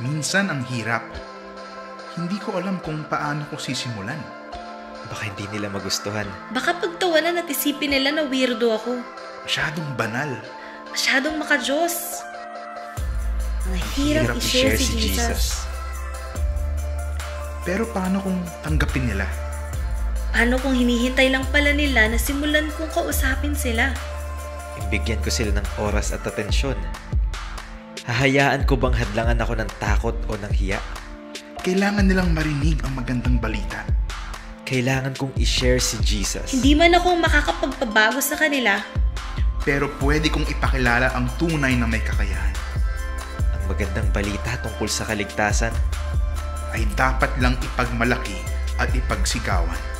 Minsan ang hirap. Hindi ko alam kung paano ko sisimulan. Baka hindi nila magustuhan. Baka pagtawanan at isipin nila na weirdo ako. Masyadong banal. Masyadong makajos. Ang hirap, i-share si Jesus. Pero paano kung tanggapin nila? Ano kung hinihintay lang pala nila na simulan kong kausapin sila? Imbigyan ko sila ng oras at atensyon. Hahayaan ko bang hadlangan ako ng takot o ng hiya? Kailangan nilang marinig ang magandang balita. Kailangan kong i-share si Jesus. Hindi man ako makakapagpabago sa kanila, Pero pwede kong ipakilala ang tunay na may kakayahan. Ang magandang balita tungkol sa kaligtasan Ay dapat lang ipagmalaki at ipagsigawan.